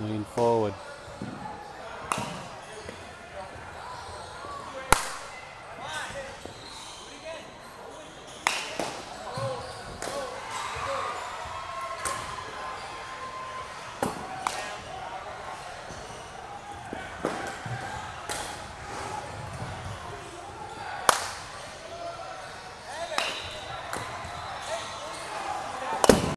lean forward.